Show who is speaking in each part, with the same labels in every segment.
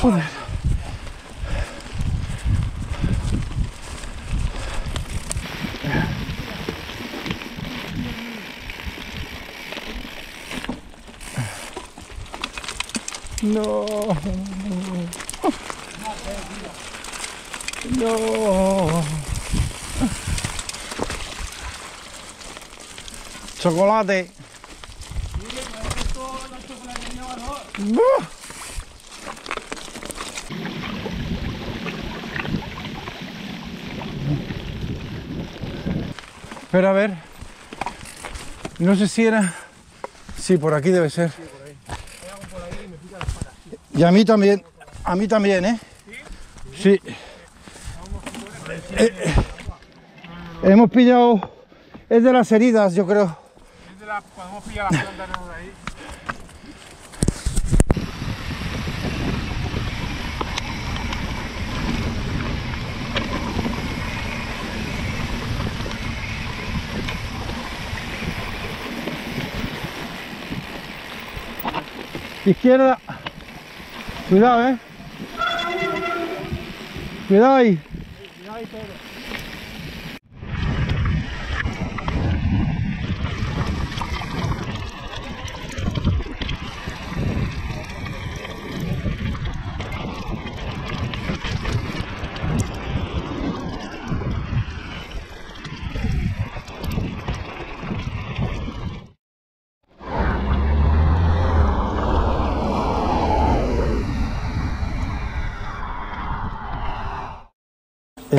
Speaker 1: Joder. No. No. Chocolate. Buh. Espera, a ver. No sé si era... Sí, por aquí debe ser. Y a mí también. A mí también, ¿eh? Sí. Eh, eh, hemos pillado... Es de las heridas, yo creo.
Speaker 2: Es de la, podemos pillar las plantas ahí.
Speaker 1: Izquierda. Cuidado, eh. Cuidado ahí.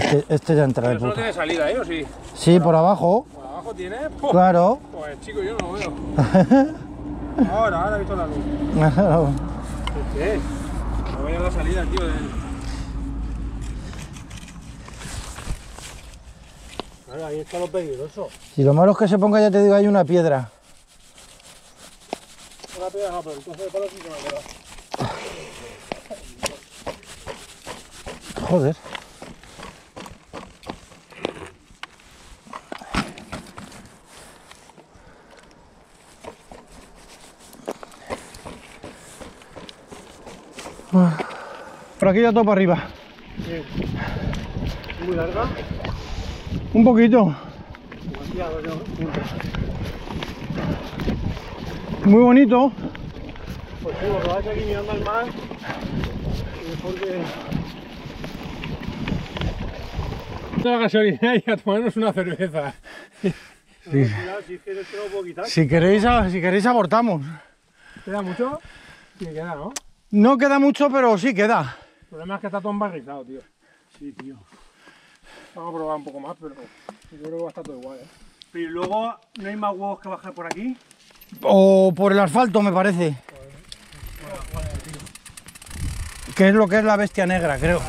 Speaker 1: Este, este ya entra de puta.
Speaker 2: tiene salida ahí, ¿o sí?
Speaker 1: Sí, por abajo.
Speaker 2: Por abajo tiene. ¡Puf!
Speaker 1: Claro.
Speaker 2: Pues chico, yo no lo veo. Ahora, ahora he visto la luz. ¿Qué es? No veo la salida, tío. De... Claro, ahí está lo peligroso.
Speaker 1: Si lo malo es que se ponga, ya te digo, hay una piedra.
Speaker 2: Una piedra no, pero el trozo de palo sí que me ha quedado.
Speaker 1: Joder. Aquí ya todo para arriba.
Speaker 2: ¿Muy larga?
Speaker 1: Un poquito. Muy bonito.
Speaker 2: Pues sí, porque vas aquí mirando al mar. Y mejor que. la gasolina y a tomarnos una cerveza.
Speaker 1: Sí.
Speaker 2: Cuidado, si lo
Speaker 1: queréis, si queréis abortamos.
Speaker 2: ¿Queda mucho? Sí, queda, ¿no?
Speaker 1: No queda mucho, pero sí queda.
Speaker 2: El problema es que está todo embarrizado, tío. Sí, tío. Vamos a probar un poco más, pero yo creo que va a estar todo igual, ¿eh? Pero luego, ¿no hay más huevos que bajar por aquí?
Speaker 1: O por el asfalto, me parece. Que es lo que es la bestia negra, creo.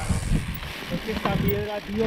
Speaker 2: Es que esta piedra, tío...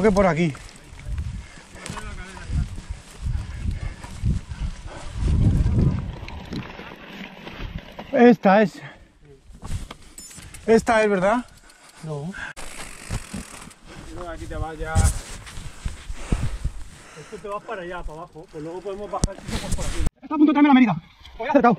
Speaker 1: Creo que por aquí. Esta es. Esta es, ¿verdad?
Speaker 2: No. Que aquí te vas ya. Esto te vas para allá, para abajo. Pues luego podemos bajar por aquí.
Speaker 1: Está a punto de traerme la medida. Voy acertado.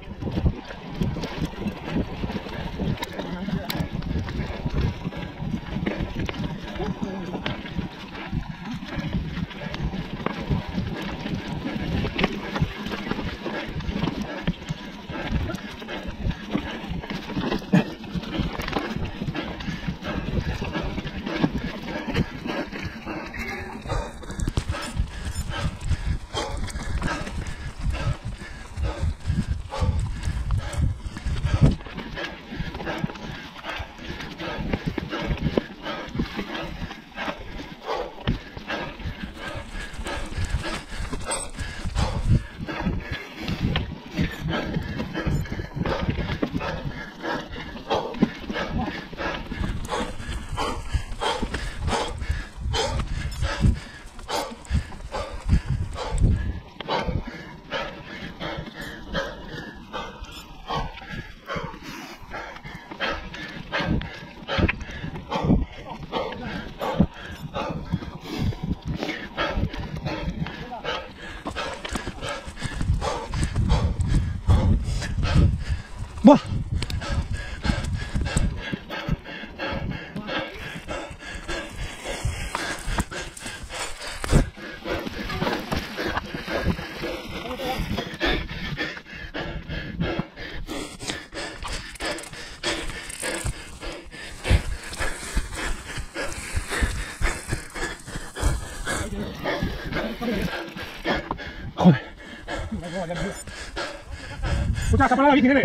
Speaker 2: mira.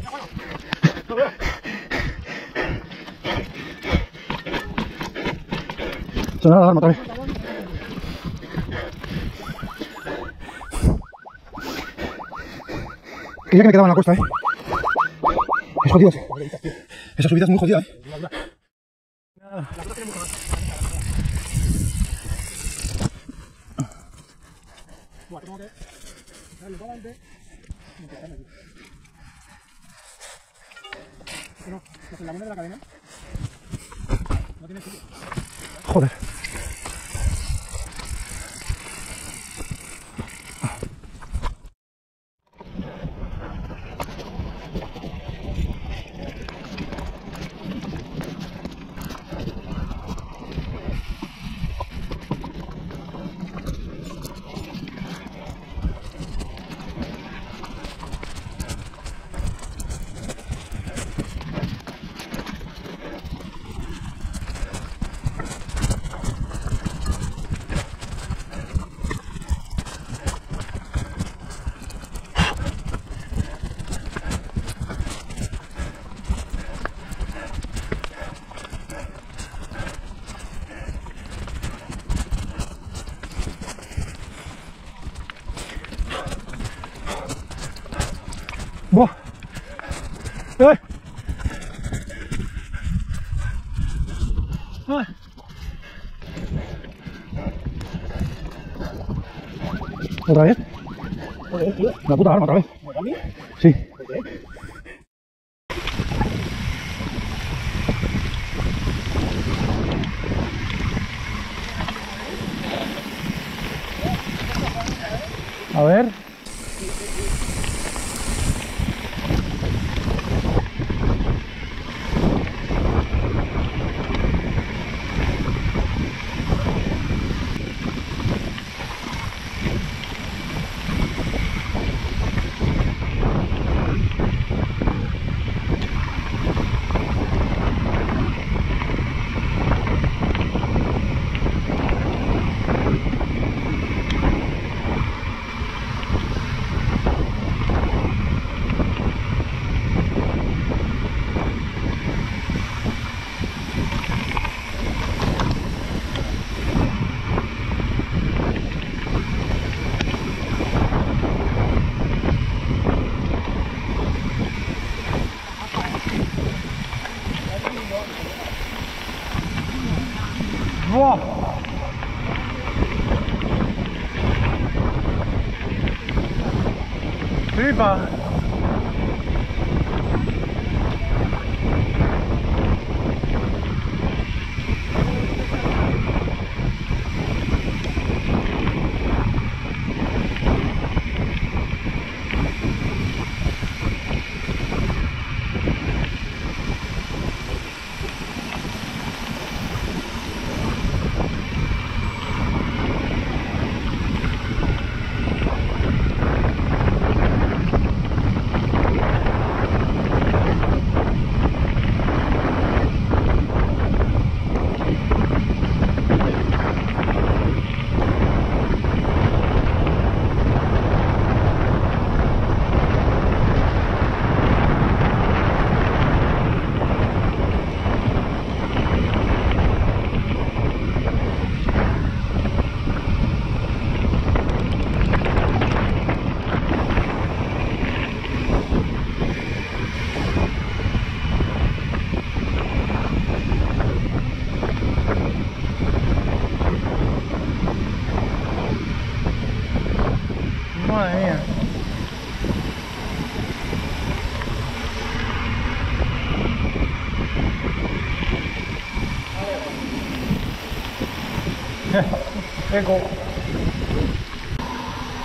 Speaker 2: Ya, bueno. No veo.
Speaker 1: Suena la alarma otra vez. Creía que me quedaba en la costa, eh. Es jodido. Esa subida es muy jodida, eh.
Speaker 2: Bueno, tengo que darle para adelante aquí. Pero, los eslabones de la cadena no tienen sitio.
Speaker 1: Joder. ¡Ah! ¿Otra vez? La puta arma otra vez. Sí. A ver. Wow. River Madre mía. Eco.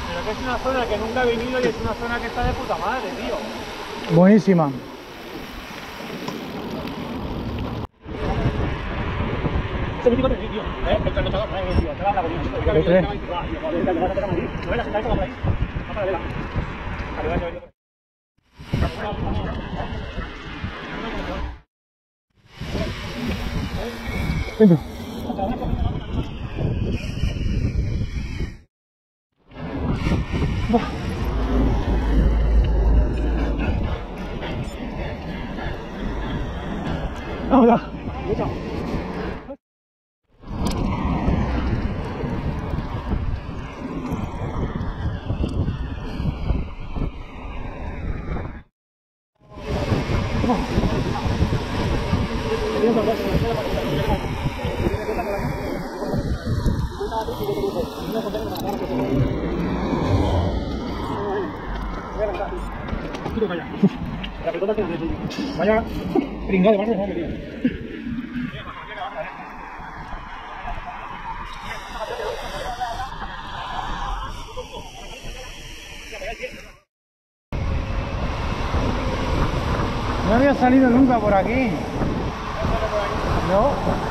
Speaker 2: Pero que es una zona que nunca he venido y es una zona que está de puta madre, tío.
Speaker 1: Buenísima. Venga.
Speaker 2: Vaya pringado de barrio, tío.
Speaker 1: No había salido nunca por aquí. No.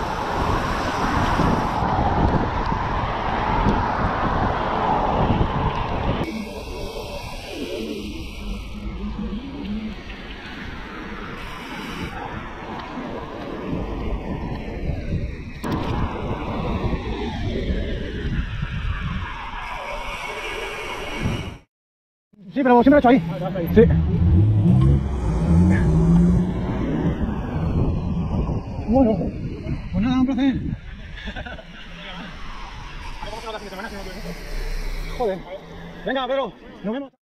Speaker 1: Sí, pero siempre lo he hecho ahí. Sí. Bueno, pues nada, un placer. Joder. Venga, pero nos vemos.